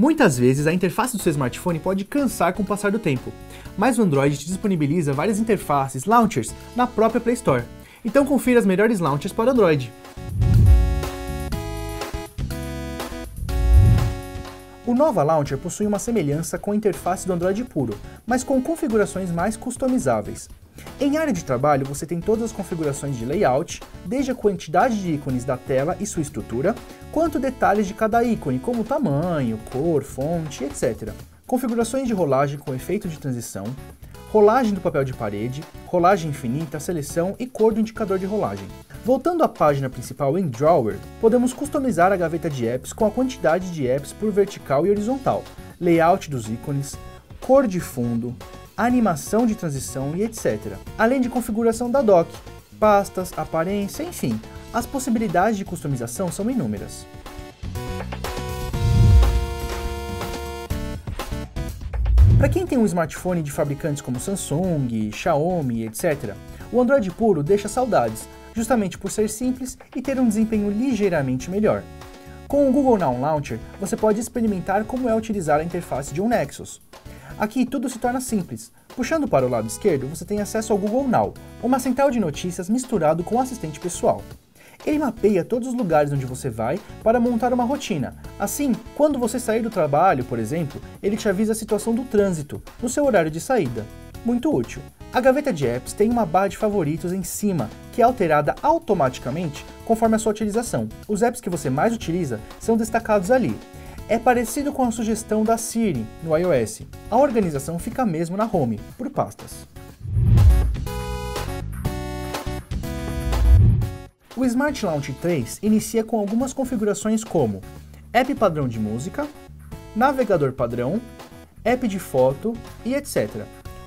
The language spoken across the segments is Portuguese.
Muitas vezes a interface do seu smartphone pode cansar com o passar do tempo, mas o Android te disponibiliza várias interfaces, launchers, na própria Play Store. Então confira as melhores launchers para Android. O Nova Launcher possui uma semelhança com a interface do Android puro, mas com configurações mais customizáveis. Em área de trabalho, você tem todas as configurações de layout, desde a quantidade de ícones da tela e sua estrutura, quanto detalhes de cada ícone, como tamanho, cor, fonte, etc. Configurações de rolagem com efeito de transição, rolagem do papel de parede, rolagem infinita, seleção e cor do indicador de rolagem. Voltando à página principal em Drawer, podemos customizar a gaveta de apps com a quantidade de apps por vertical e horizontal, layout dos ícones, cor de fundo, animação de transição e etc. Além de configuração da dock, pastas, aparência, enfim, as possibilidades de customização são inúmeras. Para quem tem um smartphone de fabricantes como Samsung, Xiaomi, etc., o Android puro deixa saudades, justamente por ser simples e ter um desempenho ligeiramente melhor. Com o Google Now Launcher, você pode experimentar como é utilizar a interface de um Nexus. Aqui tudo se torna simples. Puxando para o lado esquerdo, você tem acesso ao Google Now, uma central de notícias misturado com o assistente pessoal. Ele mapeia todos os lugares onde você vai para montar uma rotina. Assim, quando você sair do trabalho, por exemplo, ele te avisa a situação do trânsito, no seu horário de saída. Muito útil. A gaveta de apps tem uma barra de favoritos em cima, que é alterada automaticamente conforme a sua utilização. Os apps que você mais utiliza são destacados ali, é parecido com a sugestão da Siri no iOS. A organização fica mesmo na Home, por pastas. O Smart Launch 3 inicia com algumas configurações como app padrão de música, navegador padrão, app de foto e etc.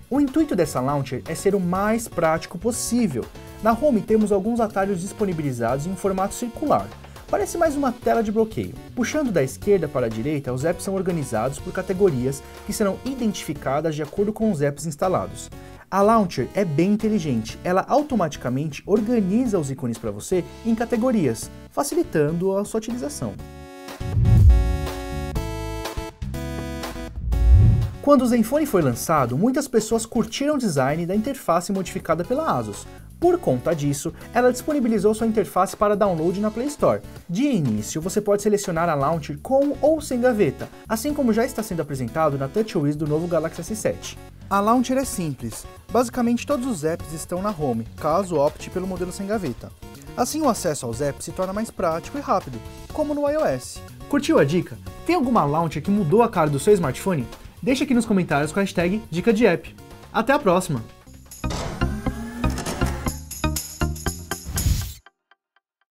O intuito dessa launcher é ser o mais prático possível. Na Home temos alguns atalhos disponibilizados em formato circular, Parece mais uma tela de bloqueio. Puxando da esquerda para a direita, os apps são organizados por categorias que serão identificadas de acordo com os apps instalados. A Launcher é bem inteligente, ela automaticamente organiza os ícones para você em categorias, facilitando a sua utilização. Quando o Zenfone foi lançado, muitas pessoas curtiram o design da interface modificada pela ASUS, por conta disso, ela disponibilizou sua interface para download na Play Store. De início, você pode selecionar a Launcher com ou sem gaveta, assim como já está sendo apresentado na TouchWiz do novo Galaxy S7. A Launcher é simples, basicamente todos os apps estão na Home, caso opte pelo modelo sem gaveta. Assim o acesso aos apps se torna mais prático e rápido, como no iOS. Curtiu a dica? Tem alguma launcher que mudou a cara do seu smartphone? Deixe aqui nos comentários com a hashtag Dica de App. Até a próxima!